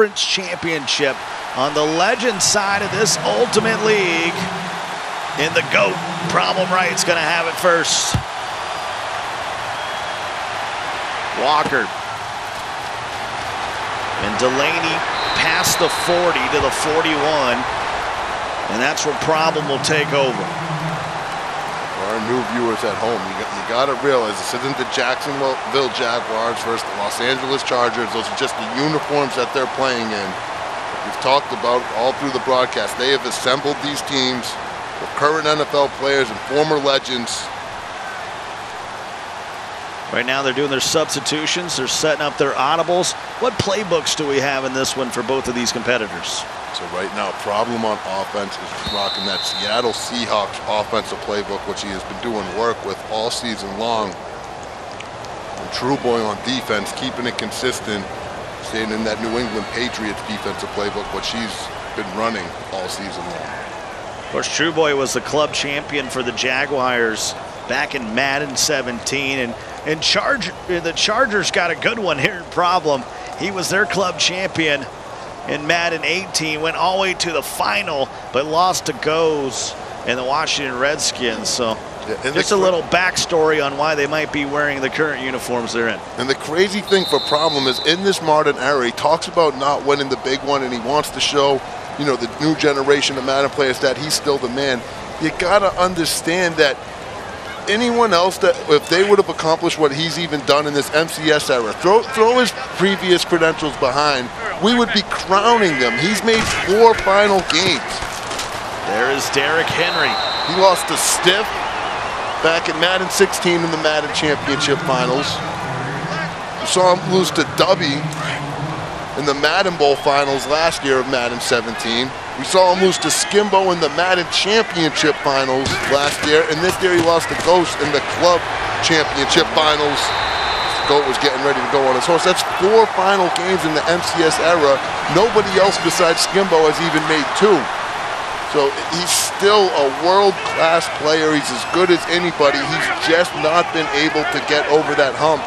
conference championship on the legend side of this Ultimate League. In the GOAT, Problem Wright's going to have it first. Walker. And Delaney past the 40 to the 41. And that's where Problem will take over. New viewers at home, you got, you got to realize this isn't the Jacksonville Jaguars versus the Los Angeles Chargers. Those are just the uniforms that they're playing in. We've talked about all through the broadcast. They have assembled these teams with current NFL players and former legends Right now they're doing their substitutions. They're setting up their audibles. What playbooks do we have in this one for both of these competitors? So right now, problem on offense is rocking that Seattle Seahawks offensive playbook, which he has been doing work with all season long. And True Boy on defense, keeping it consistent, staying in that New England Patriots defensive playbook, which he's been running all season long. Of course, True Boy was the club champion for the Jaguars back in Madden 17, and and Charge, the Chargers got a good one here. Problem, he was their club champion in Madden 18, went all the way to the final, but lost to Goes and the Washington Redskins. So yeah, just a little backstory on why they might be wearing the current uniforms they're in. And the crazy thing for Problem is in this modern era, he talks about not winning the big one, and he wants to show, you know, the new generation of Madden players that he's still the man. You got to understand that anyone else that if they would have accomplished what he's even done in this MCS era, throw throw his previous credentials behind, we would be crowning them. He's made four final games. There is Derrick Henry. He lost to Stiff back in Madden 16 in the Madden Championship Finals. We saw him lose to Dubby in the Madden Bowl Finals last year of Madden 17. We saw him lose to Skimbo in the Madden Championship Finals last year, and this year he lost to Ghost in the Club Championship Finals. Goat was getting ready to go on his horse. That's four final games in the MCS era. Nobody else besides Skimbo has even made two. So he's still a world-class player. He's as good as anybody. He's just not been able to get over that hump.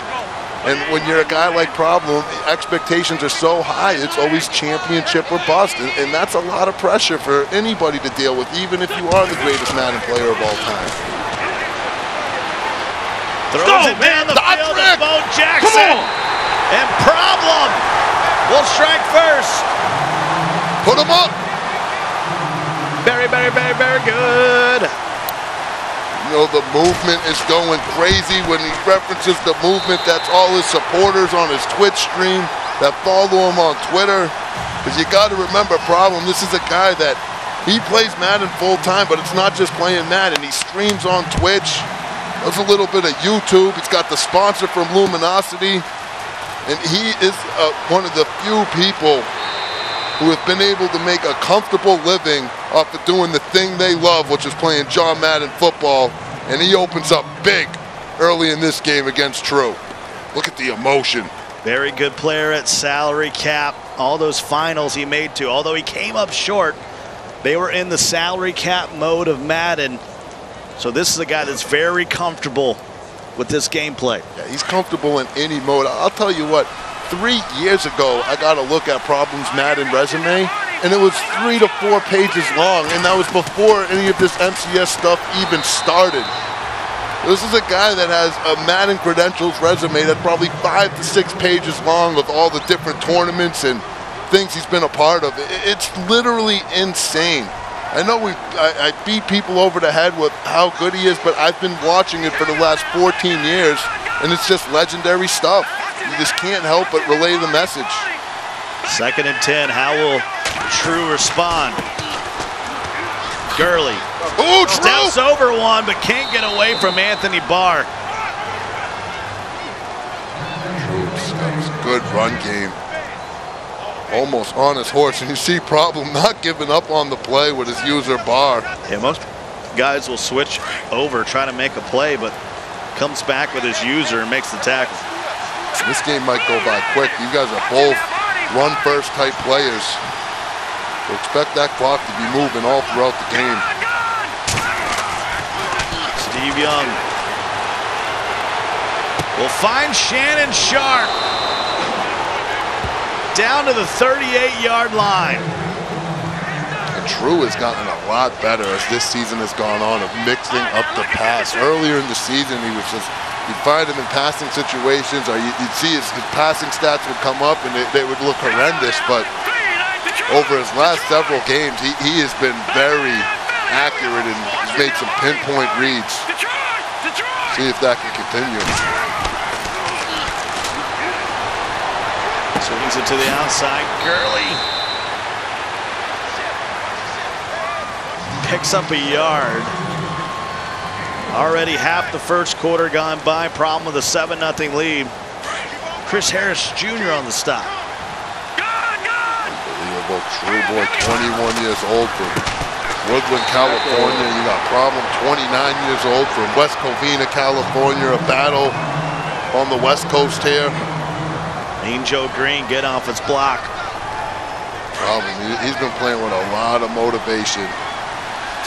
And when you're a guy like Problem, expectations are so high, it's always championship or bust. And, and, that's a lot of pressure for anybody to deal with, even if you are the greatest Madden player of all time. Throws Go, it down the Dot field to Bo Jackson. And Problem will strike first. Put him up. Very, very, very, very good know, the movement is going crazy. When he references the movement, that's all his supporters on his Twitch stream that follow him on Twitter. Because you got to remember, problem, this is a guy that he plays Madden full time, but it's not just playing Madden. He streams on Twitch, does a little bit of YouTube. He's got the sponsor from Luminosity. And he is uh, one of the few people who have been able to make a comfortable living off of doing the thing they love, which is playing John Madden football and he opens up big early in this game against True. Look at the emotion. Very good player at salary cap. All those finals he made to, although he came up short, they were in the salary cap mode of Madden. So this is a guy that's very comfortable with this gameplay. Yeah, he's comfortable in any mode. I'll tell you what, three years ago, I got a look at Problem's Madden resume, and it was three to four pages long, and that was before any of this MCS stuff even started. This is a guy that has a Madden credentials resume that's probably five to six pages long with all the different tournaments and things he's been a part of. It's literally insane. I know we I, I beat people over the head with how good he is, but I've been watching it for the last 14 years, and it's just legendary stuff. You just can't help but relay the message. Second and 10, how will True respond? Gurley. Ooh, Steps over one, but can't get away from Anthony Barr. True good run game. Almost on his horse, and you see problem not giving up on the play with his user Barr. Yeah, most guys will switch over, try to make a play, but comes back with his user and makes the tackle. This game might go by quick. You guys are both run first type players. So expect that clock to be moving all throughout the game. Steve Young will find Shannon Sharpe. down to the 38-yard line. True has gotten a lot better as this season has gone on of mixing up the pass. Earlier in the season, he was just, you'd find him in passing situations, or you'd see his, his passing stats would come up and they, they would look horrendous, but over his last several games, he, he has been very accurate and he's made some pinpoint reads. See if that can continue. Swings it to the outside. Gurley picks up a yard. Already half the first quarter gone by. Problem with a 7 0 lead. Chris Harris Jr. on the stop. Unbelievable. True boy, 21 years old from Woodland, California. You got problem, 29 years old from West Covina, California. A battle on the West Coast here. Mean Joe Greene get off his block. Problem, he- he's been playing with a lot of motivation.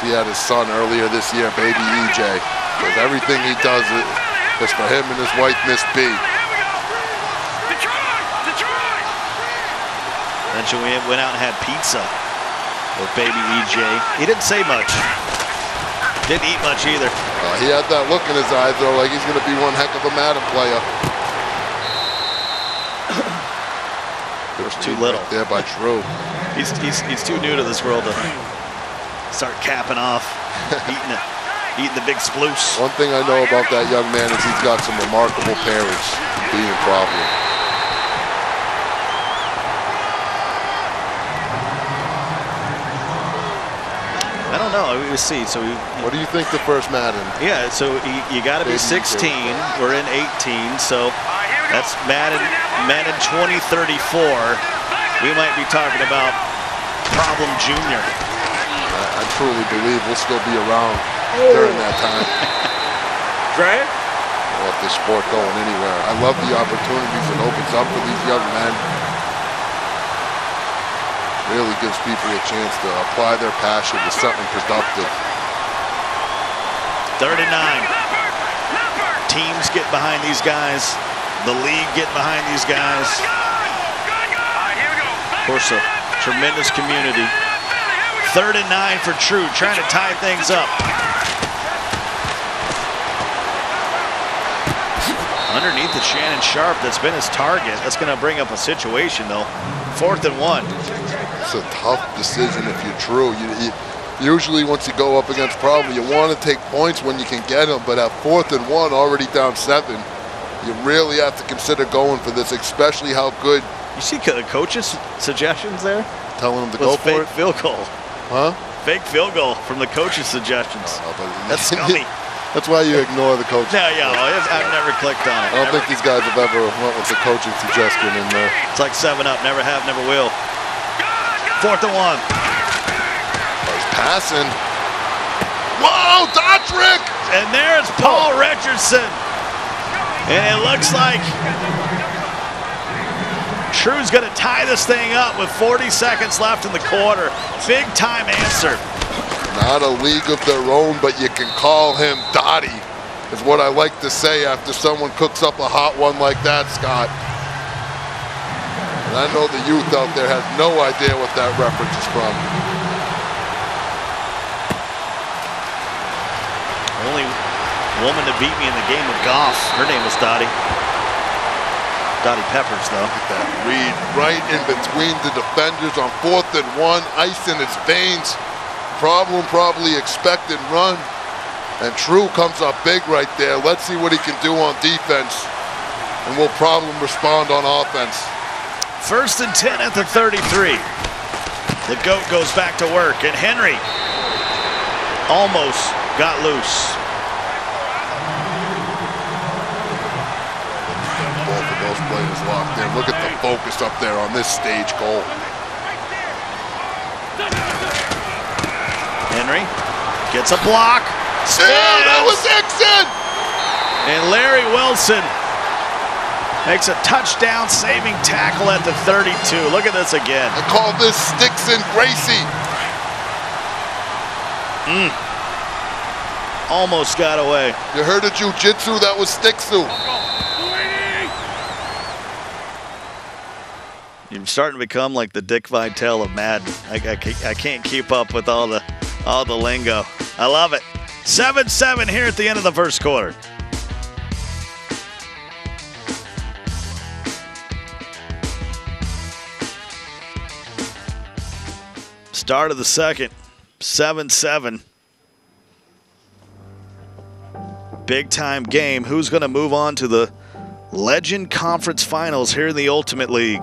He had his son earlier this year, baby EJ. Because everything he does is for him and his wife, Miss B. Then we went out and had pizza with baby EJ. He didn't say much. Didn't eat much either. Uh, he had that look in his eyes, though, like he's going to be one heck of a Madden player. There's too little. Right there by True. He's, he's, he's too new to this world to start capping off, eating it, eating the big sploose. One thing I know about that young man is he's got some remarkable parents being problem. I don't know. We see. So we, What do you think the first Madden? yeah. So you, you got to be Baby 16. We're in 18. So that's Madden Madden 2034. We might be talking about Problem Junior. I, I truly believe we'll still be around during that time. Right? We'll let this sport going anywhere. I love the opportunities it opens up for these young men. Really gives people a chance to apply their passion to something productive. Third and nine. Teams get behind these guys. The league get behind these guys. Of course, a tremendous community. Third and nine for True, trying to tie things up. Underneath the Shannon Sharpe, that's been his target. That's going to bring up a situation, though. Fourth and one. It's a tough decision if you're true. You, you, usually, once you go up against problem, you want to take points when you can get them. But at fourth and one, already down seven, you really have to consider going for this, especially how good You see the coach's suggestions there? telling them to go for it. field goal. Huh? Fake field goal from the coach's suggestions. Oh, That's scummy. That's why you ignore the coach. No, yeah, well, I've never clicked on it. I don't Never- think these guys have ever went with the coaching suggestion in there. Uh, it's like seven up. Never have, never will. Fourth and one. Oh, he's passing. Whoa, Dotrick! And there's Paul oh. Richardson. And it looks like True's going to tie this thing up with 40 seconds left in the quarter. Big time answer. Not a league of their own, but you can call him Dottie, is what I like to say after someone cooks up a hot one like that, Scott. And I know the youth out there has no idea what that reference is from. Only woman to beat me in the game of golf. Her name was Dottie. Dottie Peppers, though. at That read right in between the defenders on fourth and one, ice in his veins. Problem probably expected run. And True comes up big right there. Let's see what he can do on defense. And will Problem respond on offense. First and 10 at the 33. The GOAT goes back to work, and Henry almost got loose. Both of those in. Look at the focus up there on this stage goal. Henry gets a block. Yeah, that was Dixon! And Larry Wilson makes a touchdown saving tackle at the 32. Look at this again. I call this Stixon Gracie. Mm. Almost got away. You heard of jujitsu? That was Stixu. You're starting to become like the Dick Vitale of Madden. I, I, I can't keep up with all the all the lingo. I love it. 7 7 here at the end of the first quarter. Start of the second, 7 7. Big time game. Who's going to move on to the Legend Conference Finals here in the Ultimate League?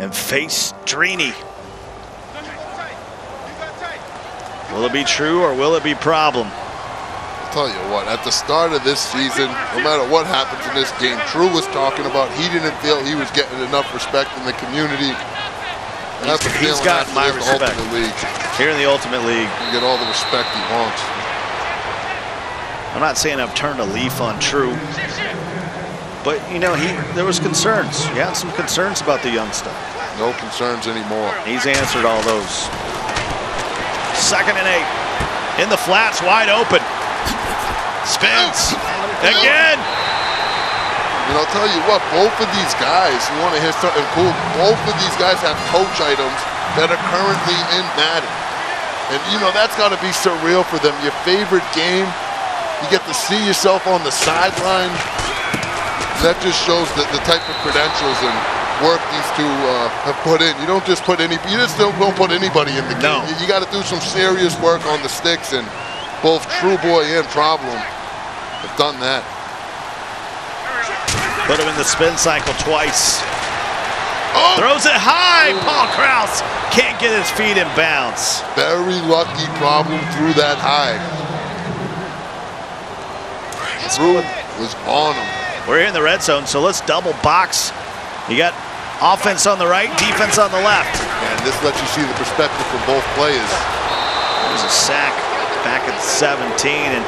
And face Drini. Will it be true or will it be problem? I'll tell you what, at the start of this season, no matter what happens in this game, True was talking about he didn't feel he was getting enough respect in the community. He's, he's got my respect. League. Here in the Ultimate League. You get all the respect he wants. I'm not saying I've turned a leaf on True, but you know, he there was concerns. He had some concerns about the young stuff. No concerns anymore. He's answered all those. Second and eight. In the flats, wide open. Spins. Again. And I'll tell you what, both of these guys, you want to hear something cool, both of these guys have coach items that are currently in Madden. And, you know, that's got to be surreal for them. Your favorite game, you get to see yourself on the sideline. That just shows the, the type of credentials and work these two uh, have put in. You don't just put any, you just don't, don't put anybody in the game. No. You, you got to do some serious work on the sticks, and both True Boy and Problem have done that. Put him in the spin cycle twice. Oh! Throws it high. Paul Krause can't get his feet in bounds. Very lucky Problem threw that high. True was on him. We're in the red zone, so let's double box. You got offense on the right, defense on the left. And this lets you see the perspective from both players. There's a sack back at 17, and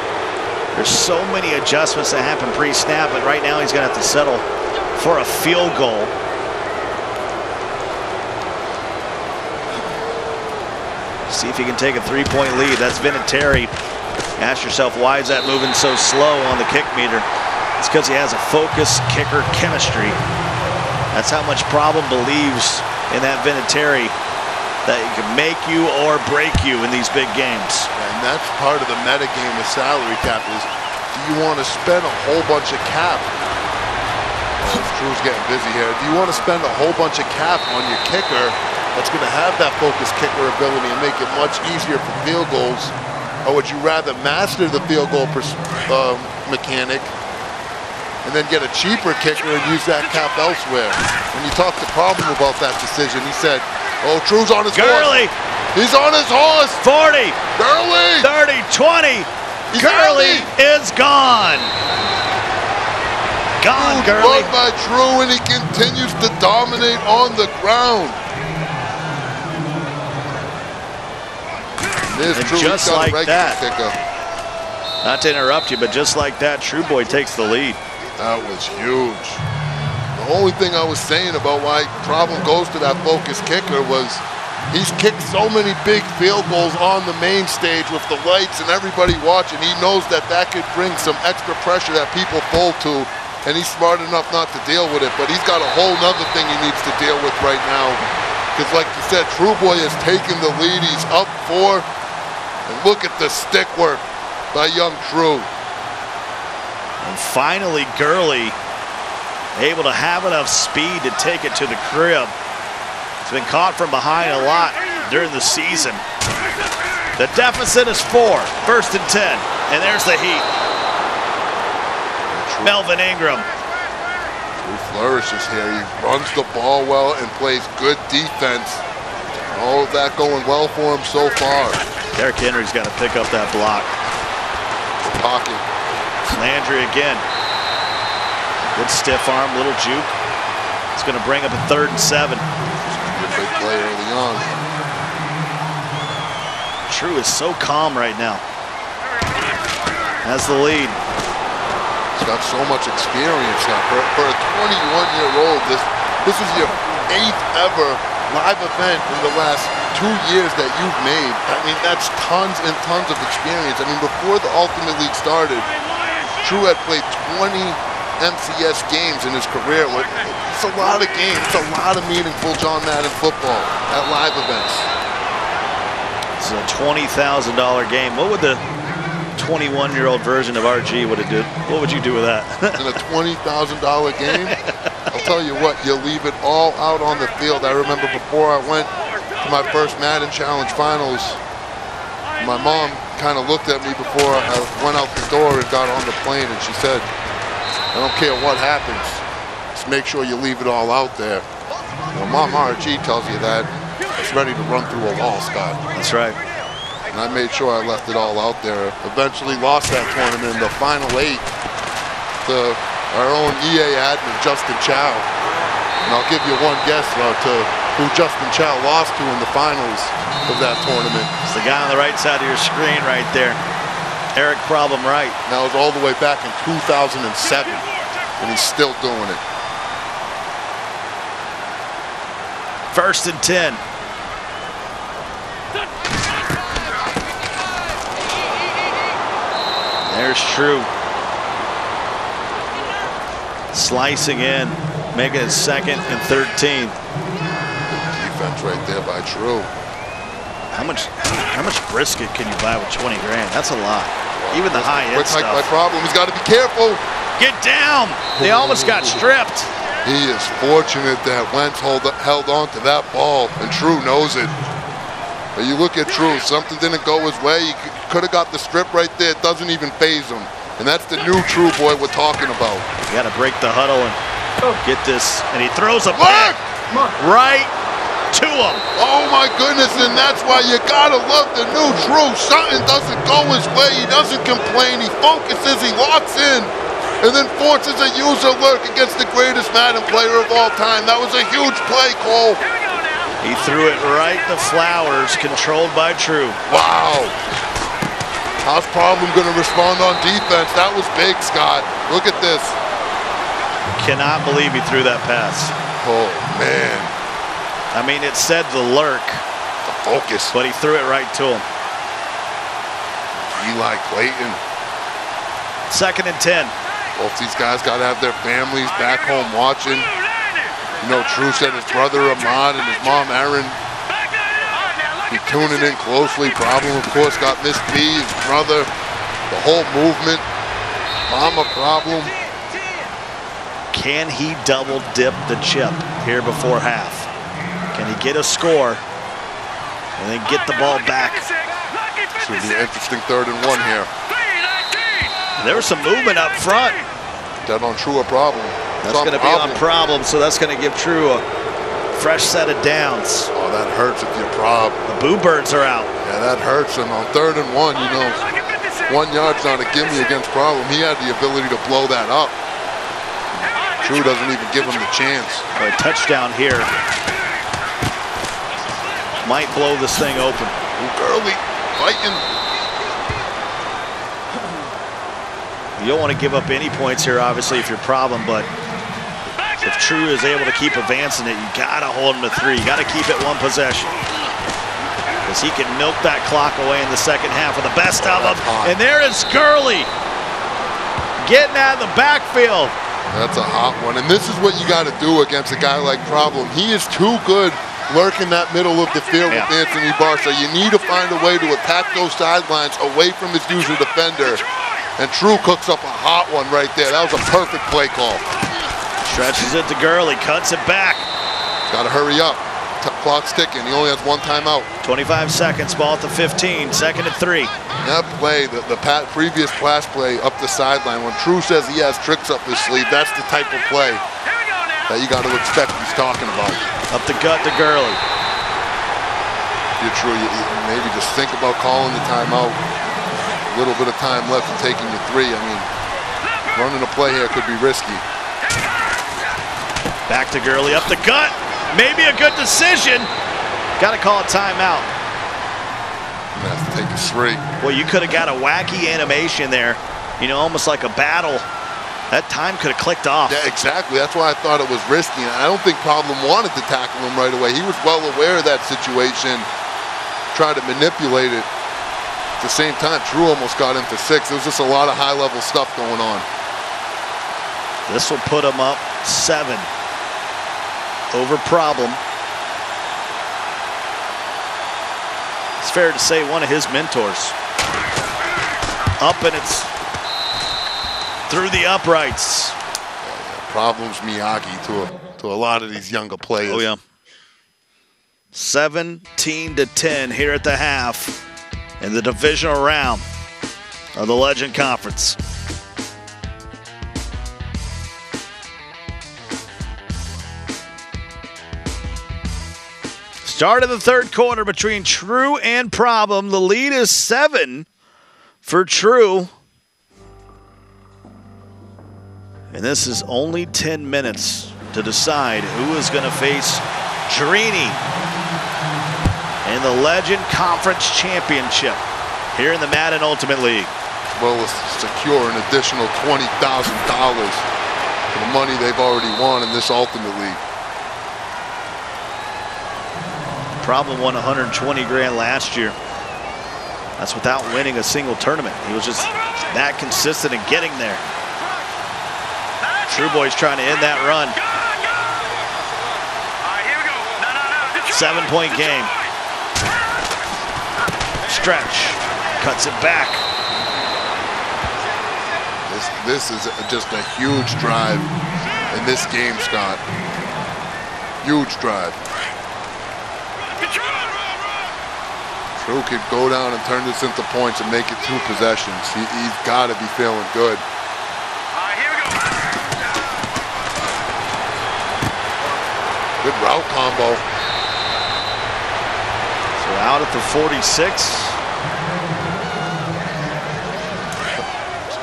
there's so many adjustments that happen pre-snap, but right now he's going to have to settle for a field goal. See if he can take a three-point lead. That's Vinatieri. Ask yourself, why is that moving so slow on the kick meter? It's because he has a focus kicker chemistry. That's how much Problem believes in that Vinatieri that he can make you or break you in these big games. And that's part of the meta game with salary cap is do you want to spend a whole bunch of cap? Oh, True's getting busy here. Do you want to spend a whole bunch of cap on your kicker that's going to have that focus kicker ability and make it much easier for field goals? Or would you rather master the field goal uh, mechanic and then get a cheaper kicker and use that cap elsewhere? When you talked to Problem about that decision, he said, oh, True's on his Gurley. horse. He's on his horse. 40. Gurley. 30, 20. He's Gurley is gone. Gone, Good Gurley. run by True, and he continues to dominate on the ground. There's And True, just he's got a like that. kicker. Not to interrupt you, but just like that, True Boy takes the lead. That was huge. The only thing I was saying about why Problem goes to that focus kicker was he's kicked so many big field goals on the main stage with the lights and everybody watching. He knows that that could bring some extra pressure that people fold to, and he's smart enough not to deal with it. But he's got a whole nother thing he needs to deal with right now. Because like you said, True Boy has taken the lead. He's up four. And look at the stick work by young True. And finally, Gurley able to have enough speed to take it to the crib. He's been caught from behind a lot during the season. The deficit is four, first and 10. And there's the heat. Melvin Ingram. True flourishes here. He runs the ball well and plays good defense. All of that going well for him so far. Derrick Henry's got to pick up that block. Pocket. Landry again. Good stiff arm, little juke. It's going to bring up a third and seven. Big play early on. True is so calm right now. Has the lead. He's got so much experience now. For, for a 21-year-old, this this is your eighth ever live event in the last two years that you've made. I mean, that's tons and tons of experience. I mean, before the Ultimate League started, True had played 20 MCS games in his career. It's a lot of games. It's a lot of meaningful John Madden football at live events. It's a $20,000 game. What would the 21-year-old version of RG would have did? What would you do with that? in a $20,000 game, I'll tell you what, you leave it all out on the field. I remember before I went to my first Madden Challenge finals, my mom kind of looked at me before I went out the door and got on the plane, and she said, I don't care what happens, just make sure you leave it all out there. Well, Mom RG tells you that, it's ready to run through a wall, Scott. That's right. And I made sure I left it all out there. Eventually lost that tournament in the final eight to our own EA admin, Justin Chow. And I'll give you one guess uh, to who Justin Chow lost to in the finals of that tournament. It's the guy on the right side of your screen right there. Eric Problem Wright. That was all the way back in 2007, and he's still doing it. First and 10. There's True. Slicing in, making it second and 13. Defense right there by True. How much how much brisket can you buy with 20 grand? That's a lot. Even the high end stuff. My problem, he's got to be careful. Get down! They almost got stripped. He is fortunate that Wentz hold, held on to that ball, and True knows it. But you look at True, something didn't go his way. He could have got the strip right there. It doesn't even phase him. And that's the new True boy we're talking about. You got to break the huddle and get this. And he throws a pick right to him. Oh my goodness, and that's why you gotta love the new True. Something doesn't go his way. He doesn't complain. He focuses. He locks in. And then forces a user lurk against the greatest Madden player of all time. That was a huge play, Cole. He threw it right to Flowers, controlled by True. Wow. How's Problem going to respond on defense? That was big, Scott. Look at this. Cannot believe he threw that pass. Oh, man. I mean, it said the lurk, The focus. but he threw it right to him. Eli Clayton. Second and 10. Both these guys got to have their families back home watching. You know, True said his brother Ahmad and his mom Aaron be tuning in closely. Problem, of course, got Miss B, his brother, the whole movement. Mama problem. Can he double dip the chip here before half? Can he get a score and then get the ball back? This will be an interesting third and one here. There was some movement up front. Dead on True a problem. That's going to be on problem, so that's going to give True a fresh set of downs. Oh, that hurts if you're prob. The Boo Birds are out. Yeah, that hurts. And on third and one, you know, one yard's not a gimme against problem. He had the ability to blow that up. True doesn't even give him the chance. A touchdown here might blow this thing open. Gurley fighting. You don't want to give up any points here, obviously, if you're problem, but if True is able to keep advancing it, you got to hold him to three. You got to keep it one possession. Because he can milk that clock away in the second half with the best of them. And there is Gurley getting out of the backfield. That's a hot one. And this is what you got to do against a guy like Problem. He is too good lurking that middle of the field Yeah. with Anthony Barr. So you need to find a way to attack those sidelines away from his usual defender. And True cooks up a hot one right there. That was a perfect play call. Stretches it to Gurley, cuts it back. Got to hurry up. T- clock's ticking. He only has one timeout. 25 seconds, ball at the 15, second and three. That play, the, the pat, previous pass play up the sideline, when True says he has tricks up his sleeve, that's the type of play that you got to expect he's talking about. Up the gut to Gurley. You're True, you, you maybe just think about calling the timeout. A little bit of time left and taking your three. I mean, running a play here could be risky. Back to Gurley, up the gut. Maybe a good decision. Got to call a timeout. Gonna have to take a three. Well, you could have got a wacky animation there, you know, almost like a battle. That time could have clicked off. Yeah, exactly. That's why I thought it was risky. And I don't think Problem wanted to tackle him right away. He was well aware of that situation, tried to manipulate it. At the same time, True almost got him for six. There was just a lot of high-level stuff going on. This will put him up seven over problem. It's fair to say one of his mentors. Up and it's through the uprights. Problems Miyagi to a, to a lot of these younger players. Oh yeah. 17 to 10 here at the half in the divisional round of the Legend Conference. Start of the third quarter between True and Problem. The lead is seven for True. And this is only 10 minutes to decide who is going to face Drini in the Legend Conference Championship here in the Madden Ultimate League. Well, secure an additional $20,000 for the money they've already won in this Ultimate League. Problem won 120 grand last year. That's without winning a single tournament. He was just that consistent in getting there. True Boy's trying to end that run. Seven point game. Stretch. Cuts it back. This, this is just a huge drive in this game, Scott. Huge drive. True could go down and turn this into points and make it two possessions. He, has got to be feeling good. Good route combo. So out at the 46.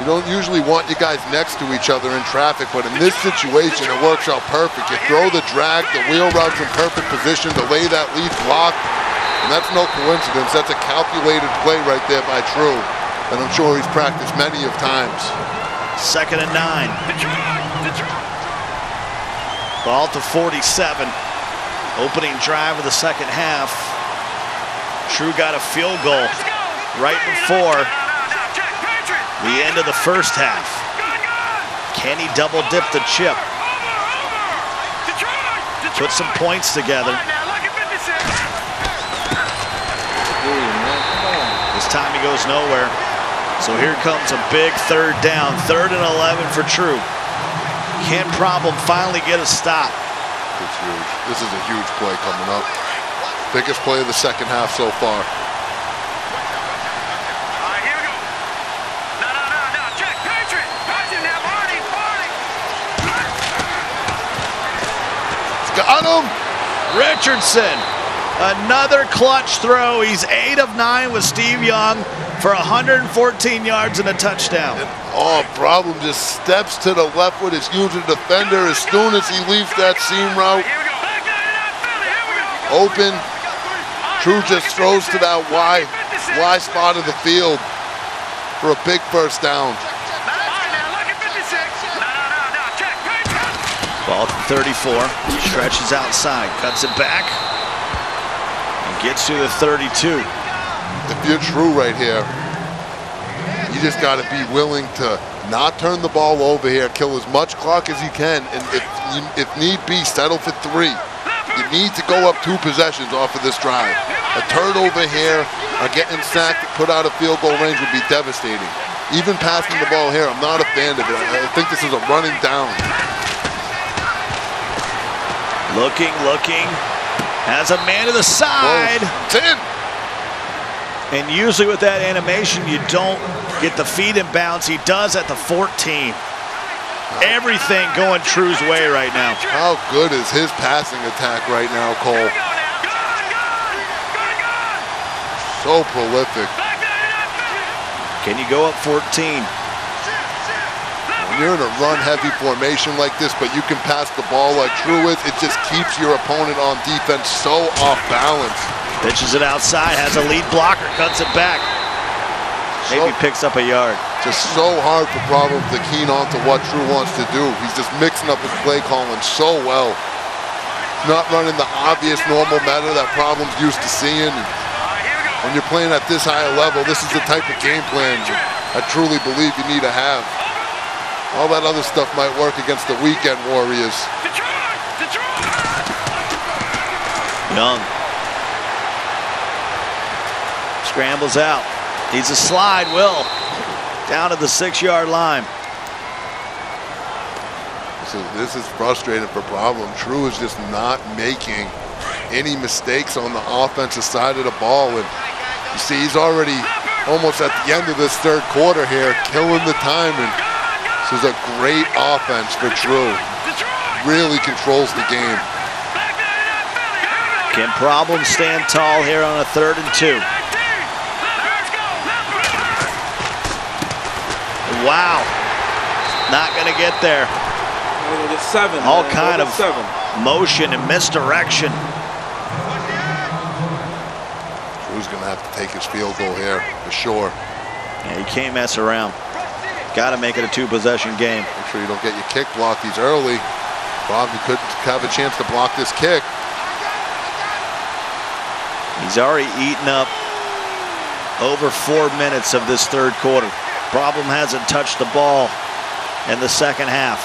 You don't usually want you guys next to each other in traffic, but in this situation, it works out perfect. You throw the drag, the wheel routes in perfect position to lay that lead block, and that's no coincidence. That's a calculated play right there by True, and I'm sure he's practiced many of times. Second and nine. Ball to 47. Opening drive of the second half. True got a field goal right before the end of the first half. Can he double dip the chip? Put some points together. This time he goes nowhere. So here comes a big third down. Third and 11 for True. Can Problem finally get a stop? It's huge. This is a huge play coming up. Biggest play of the second half so far. Got him. Richardson, another clutch throw. He's eight of nine with Steve Young for 114 yards and a touchdown. And, oh, problem just steps to the left with his usual defender as soon as he leaves that seam route. Open. True just throws to that wide, wide spot of the field for a big first down. Ball to 34. Stretches outside. Cuts it back. And gets to the 32. If you're true right here, you just got to be willing to not turn the ball over here, kill as much clock as you can, and if, you, if need be, settle for three. You need to go up two possessions off of this drive. A turnover here or getting sacked, put out of field goal range would be devastating. Even passing the ball here, I'm not a fan of it. I think this is a running down. Looking, looking. Has a man to the side. Ten. And usually with that animation, you don't get the feet in bounds. He does at the 14. Everything going True's way right now. How good is his passing attack right now, Cole? So prolific. Can you go up 14? When you're in a run-heavy formation like this, but you can pass the ball like True is, it just keeps your opponent on defense so off balance. Pitches it outside, has a lead blocker, cuts it back. Maybe so, picks up a yard. Just so hard for Problem to keen on to what True wants to do. He's just mixing up his play calling so well. Not running the obvious normal meta that Problem's used to seeing. When you're playing at this high a level, this is the type of game plan I truly believe you need to have. All that other stuff might work against the weekend Warriors. Young. Scrambles out. Needs a slide, Will. Down to the six-yard line. This is, this is frustrating for Problem. True is just not making any mistakes on the offensive side of the ball. And you see he's already almost at the end of this third quarter here, killing the time. And this is a great offense for True. Really controls the game. Can Problem stand tall here on a third and two? Wow. Not going to get there. Seven. All man. kind of seven. motion and misdirection. True's going to have to take his field goal here for sure. Yeah, you can't mess around. Got to make it a two-possession game. Make sure you don't get your kick blocked. He's early. Probably could have a chance to block this kick. He's already eaten up over four minutes of this third quarter. Problem hasn't touched the ball in the second half.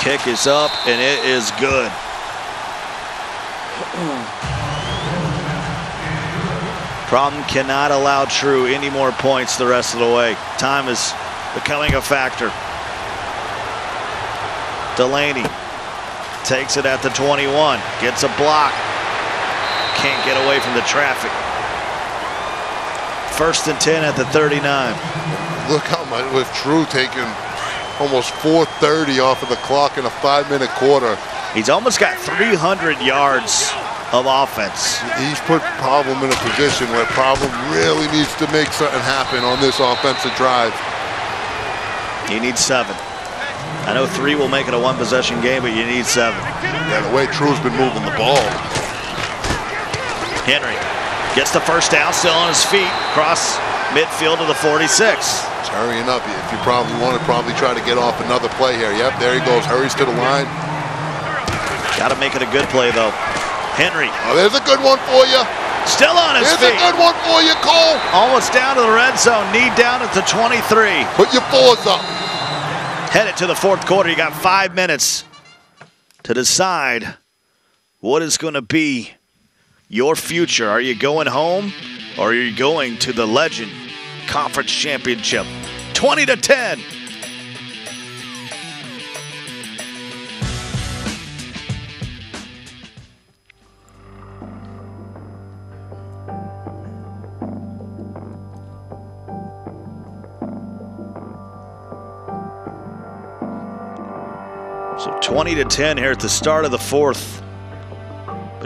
Kick is up and it is good. Problem cannot allow True any more points the rest of the way. Time is becoming a factor. Delaney takes it at the 21, gets a block, can't get away from the traffic. First and 10 at the 39. Look how much with True taking almost 430 off of the clock in a five-minute quarter. He's almost got 300 yards of offense. He's put Problem in a position where Problem really needs to make something happen on this offensive drive. He needs seven. I know three will make it a one possession game, but you need seven. Yeah, the way True's been moving the ball. Gets the first down, still on his feet, cross midfield to the 46. He's hurrying up. If you probably want to probably try to get off another play here. Yep, there he goes. Hurries to the line. Got to make it a good play, though. Henry. Oh, there's a good one for you. Still on his there's feet. There's a good one for you, Cole. Almost down to the red zone. Knee down at the 23. Put your fours up. Headed to the fourth quarter. You got five minutes to decide what is going to be your future. Are you going home or are you going to the Legend Conference Championship? 20 to 10. So 20 to 10 here at the start of the fourth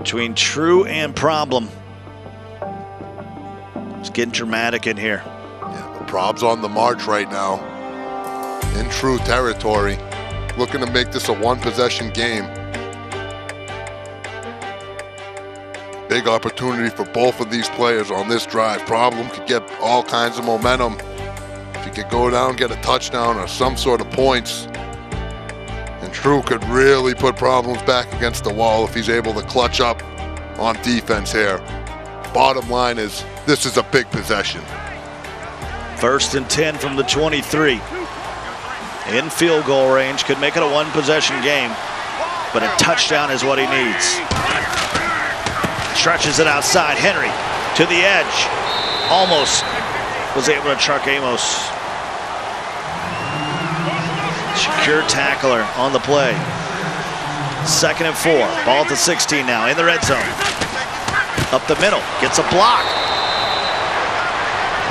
between True and Problem. It's getting dramatic in here. Yeah, the Prob's on the march right now in True territory, looking to make this a one possession game. Big opportunity for both of these players on this drive. Problem could get all kinds of momentum. If he could go down, get a touchdown or some sort of points. True could really put problems back against the wall if he's able to clutch up on defense here. Bottom line is, this is a big possession. First and 10 from the 23. In field goal range, could make it a one possession game, but a touchdown is what he needs. Stretches it outside. Henry to the edge. Almost was able to truck Amos. Secure tackler on the play. Second and four. Ball at the 16 now in the red zone. Up the middle. Gets a block.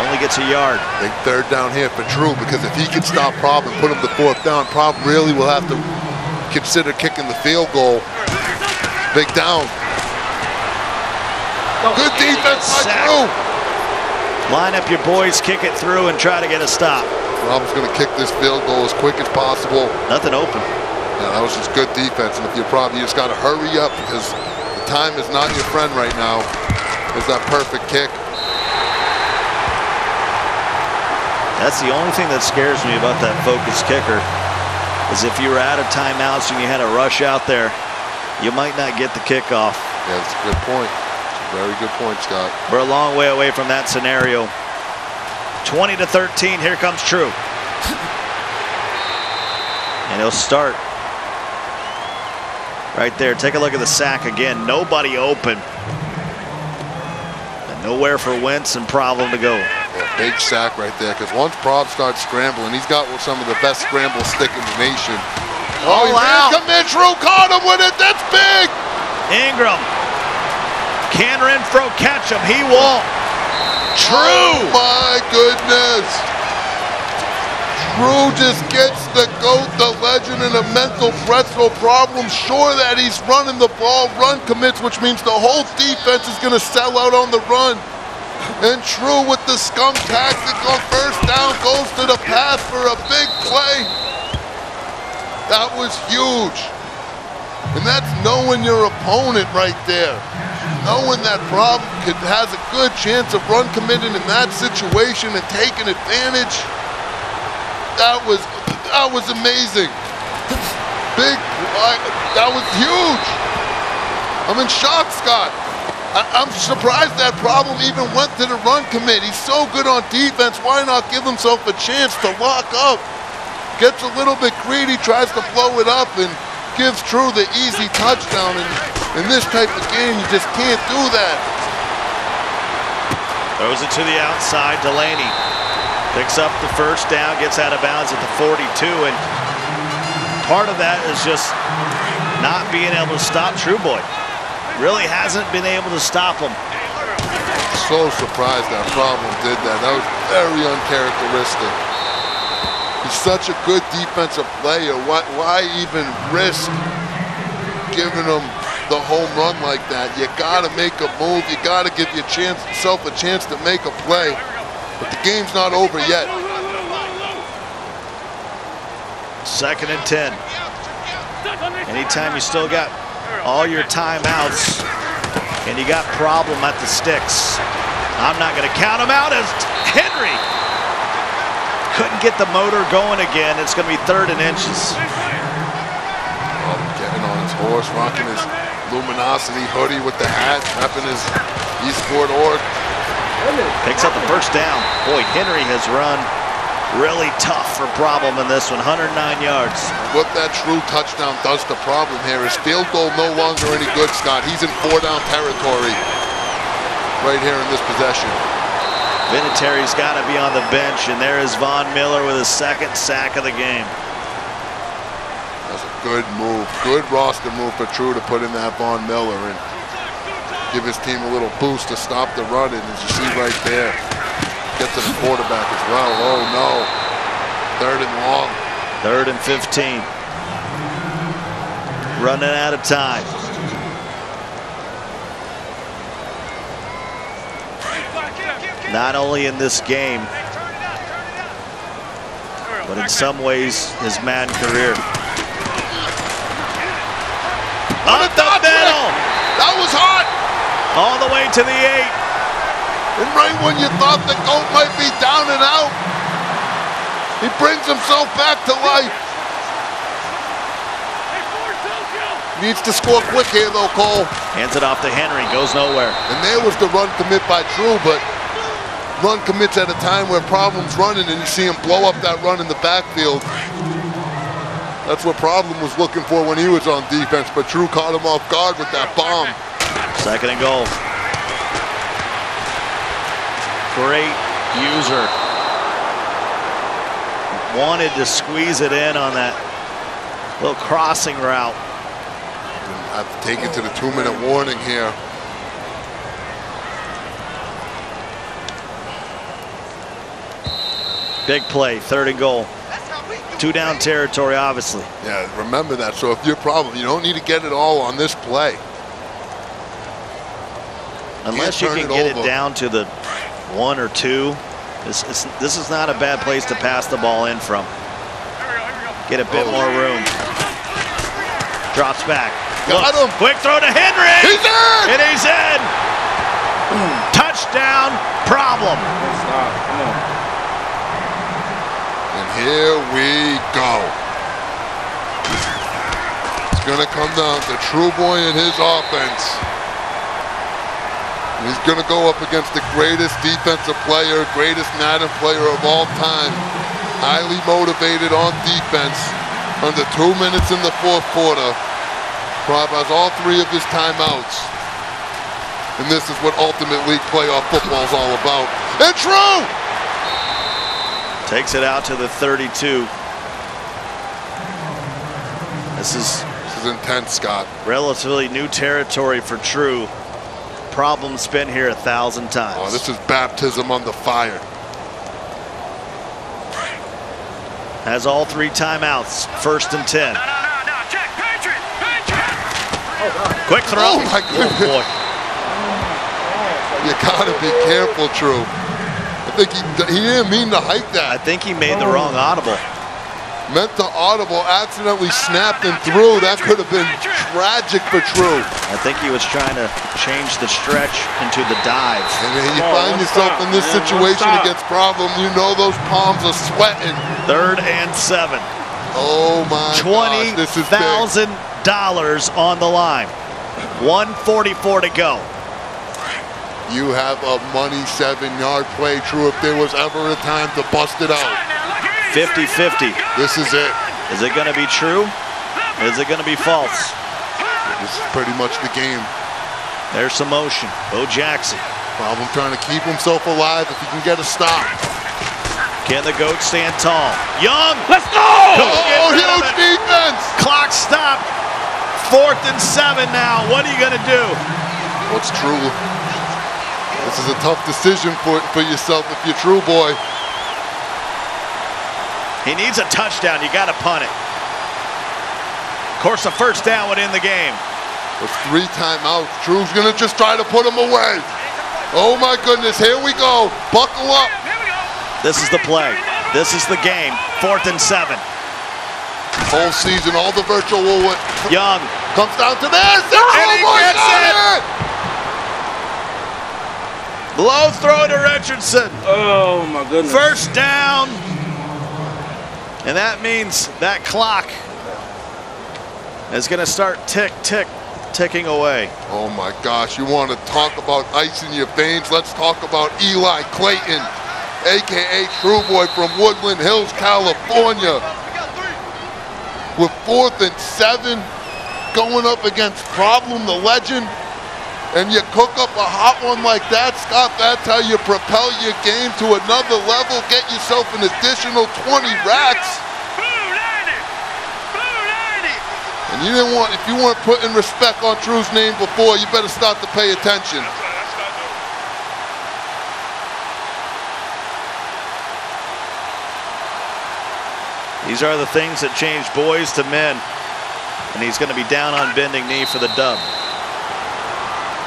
Only gets a yard. Big third down here for True because if he can stop Problem and put him to fourth down, Problem really will have to consider kicking the field goal. Big down. Good defense by True. Line up your boys, kick it through, and try to get a stop. Problem's going to kick this field goal as quick as possible. Nothing open. Yeah, that was just good defense. And if you're probably, you just got to hurry up because the time is not your friend right now. There's that perfect kick. That's the only thing that scares me about that focus kicker is if you were out of timeouts and you had to rush out there, you might not get the kickoff. Yeah, that's a good point. Very good point, Scott. We're a long way away from that scenario. 20 to 13. Here comes True. And he'll start right there. Take a look at the sack again. Nobody open. And nowhere for Wentz and problem to go. Big sack right there because once Prob starts scrambling, he's got some of the best scramble stick in the nation. Oh, he out. Come in, True caught him with it. That's big. Ingram. Can Renfro catch him? He won't. True. Oh my goodness. True just gets the GOAT, the legend, and a mental pretzel problem. Sure that he's running the ball, run commits, which means the whole defense is going to sell out on the run. And True with the scum tactic on first down goes to the pass for a big play. That was huge. And that's knowing your opponent right there. Knowing that Prob could, has a good chance of run committing in that situation and taking advantage. That was that was amazing. Big, I, that was huge. I'm in shock, Scott. I, I'm surprised that problem even went to the run commit. He's so good on defense. Why not give himself a chance to lock up? Gets a little bit greedy, tries to blow it up, and gives True the easy touchdown. And in this type of game, you just can't do that. Throws it to the outside. Delaney picks up the first down, gets out of bounds at the 42, and part of that is just not being able to stop Trueboy. Really hasn't been able to stop him. So surprised that problem did that. That was very uncharacteristic. He's such a good defensive player. Why, why even risk giving him the home run like that? You got to make a move. You got to give yourself a chance to make a play. But the game's not over yet. Second and 10. Anytime you still got all your timeouts and you got problem at the sticks. I'm not going to count him out as Henry couldn't get the motor going again. It's going to be third and inches. Oh, getting on his horse, rocking his luminosity hoodie with the hat, repping his esports org. Picks up the first down. Boy, Henry has run really tough for problem in this one, 109 yards. What that true touchdown does to problem here is field goal no longer any good, Scott. He's in four down territory right here in this possession. Vinatieri's got to be on the bench, and there is Von Miller with his second sack of the game. Good move. Good roster move for True to put in that Von Miller and give his team a little boost to stop the run. And as you see right there, get to the quarterback as well. Oh, no. Third and long. Third and 15. Running out of time. Not only in this game, but in some ways his man career. Up the middle! That was hot! All the way to the eight. And right when you thought the goat might be down and out, he brings himself back to life. Needs to score quick here, though, Cole. Hands it off to Henry, goes nowhere. And there was the run commit by True, but run commits at a time where problems running and you see him blow up that run in the backfield. That's what Problem was looking for when he was on defense, but True caught him off guard with that bomb. Second and goal. Great user. Wanted to squeeze it in on that little crossing route. I have to take it to the two-minute warning here. Big play, third and goal. Two down territory, obviously. Yeah, remember that. So if you're problem, you don't need to get it all on this play. Unless you can it get over. it down to the one or two, this, it's, this is not a bad place to pass the ball in from. Get a bit Oh. more room. Drops back. Got Looks. him. Quick throw to Henry. He's in! And he's in. Touchdown problem. Stop. Come on. And here we go. It's going to come down to True Boy and his offense. He's going to go up against the greatest defensive player, greatest Madden player of all time. Highly motivated on defense. Under two minutes in the fourth quarter. Prob has all three of his timeouts. And this is what Ultimate League playoff football is all about. And true! Takes it out to the 32. This is This is intense, Scott. relatively new territory for True. Problem's been here a thousand times. Oh, this is baptism on the fire. Has all three timeouts. First and 10. Quick throw. Oh, my oh, goodness. boy. You gotta be careful, True. I think he, he didn't mean to hike that. I think he made the wrong audible. Meant to audible, accidentally snapped and threw. That could have been tragic for True. I think he was trying to change the stretch into the dive. And then you Oh, find yourself stop, in this man, situation against problem. You know those palms are sweating. Third and seven. Oh my Twenty gosh, this is big. thousand dollars on the line. 144 to go. You have a money seven yard play, True. If there was ever a time to bust it out, 50-50. this is it. Is it going to be true? Is it going to be false? This is pretty much the game. There's some motion. Bo Jackson. Problem trying to keep himself alive if he can get a stop. Can the GOAT stand tall? Young. Let's go! Oh, Get rid of huge defense! Clock stop. Fourth and seven now. What are you going to do? What's true? This is a tough decision for, for yourself if you're true, boy. He needs a touchdown. You got to punt it. Of course, the first down would end the game. With three timeouts, True's gonna just try to put him away. Oh my goodness, here we go. Buckle up. This is the play. This is the game. Fourth and seven. Whole season, all the virtual will Young. comes down to this. And And he boy, gets got it. It. Low throw to Richardson. Oh my goodness. First down. And that means that clock is going to start tick, tick, ticking away. Oh my gosh, you want to talk about ice in your veins? Let's talk about Eli Clayton, aka True Boy from Woodland Hills, California. With fourth and seven, going up against Problem the Legend, and you cook up a hot one like that, Scott, that's how you propel your game to another level, get yourself an additional 20 racks. And you didn't want, if you weren't putting respect on True's name before, you better start to pay attention. These are the things that change boys to men. And he's going to be down on bending knee for the dub.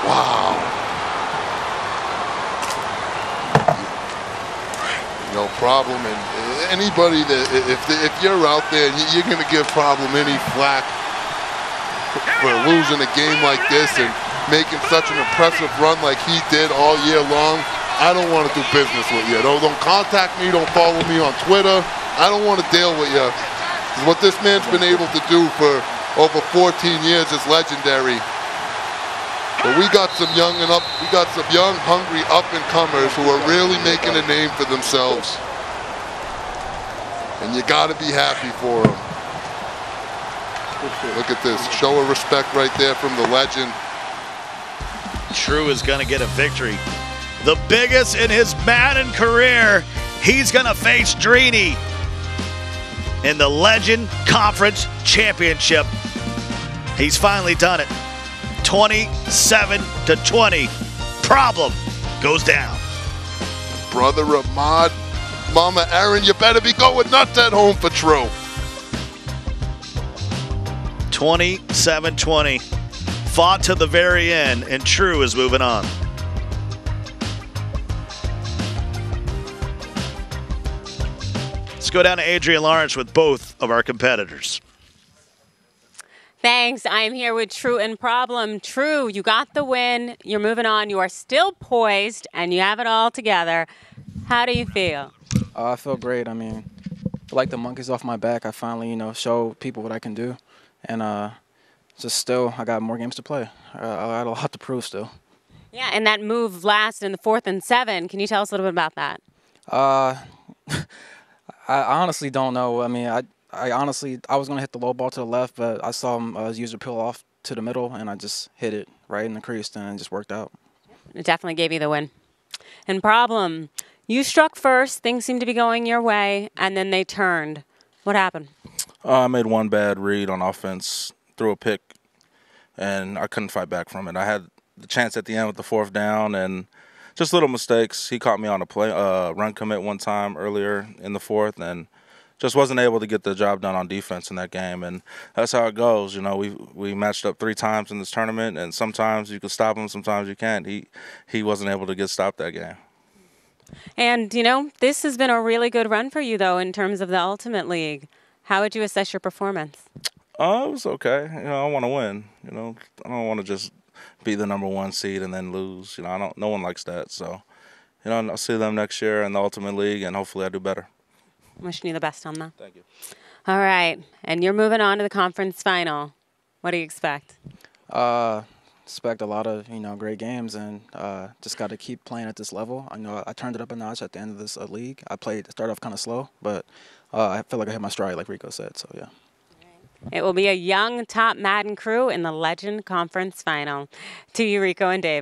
Wow. No problem. And uh, anybody that, if, if you're out there, you're going to give problem any flack for losing a game like this and making such an impressive run like he did all year long, I don't want to do business with you. Don't, don't contact me. Don't follow me on Twitter. I don't want to deal with you. What this man's been able to do for over 14 years is legendary. But we got some young and up, we got some young, hungry up and comers who are really making a name for themselves. And you got to be happy for them. Look at this, show of respect right there from the legend. True is going to get a victory. The biggest in his Madden career. He's going to face Drini in the Legend Conference Championship. He's finally done it. 27 to 20. Problem goes down. Brother Ahmad, Mama Aaron, you better be going nuts at home for True. 27 20. Fought to the very end, and True is moving on. Let's go down to Adrian Lawrence with both of our competitors. Thanks. I am here with True and Problem. True, you got the win. You're moving on. You are still poised and you have it all together. How do you feel? Uh, I feel great. I mean, like the monkeys off my back. I finally, you know, show people what I can do, and uh, just still, I got more games to play. I, I got a lot to prove still. Yeah, and that move last in the fourth and seven. Can you tell us a little bit about that? Uh, I honestly don't know. I mean, I I honestly I was gonna hit the low ball to the left, but I saw him uh, user peel off to the middle, and I just hit it right in the crease, and it just worked out. It definitely gave you the win. And problem, you struck first. Things seemed to be going your way, and then they turned. What happened? Uh, I made one bad read on offense, threw a pick, and I couldn't fight back from it. I had the chance at the end with the fourth down, and just little mistakes. He caught me on a play uh, run commit one time earlier in the fourth, and just wasn't able to get the job done on defense in that game. And that's how it goes. You know, we we matched up three times in this tournament, and sometimes you can stop him, sometimes you can't. He he wasn't able to get stopped that game. And you know, this has been a really good run for you, though, in terms of the Ultimate League. How would you assess your performance? Uh, it was okay. You know, I want to win. You know, I don't want to just be the number one seed and then lose. You know, I don't. No one likes that. So, you know, I'll see them next year in the Ultimate League, and hopefully I do better. Wishing you the best on that. Thank you. All right, and you're moving on to the conference final. What do you expect? Uh, expect a lot of you know great games, and uh, just got to keep playing at this level. I know I turned it up a notch at the end of this uh, league. I played started off kind of slow, but uh, I feel like I hit my stride, like Rico said. So yeah. It will be a young top Madden crew in the Legend Conference final. To you, Rico and Dave.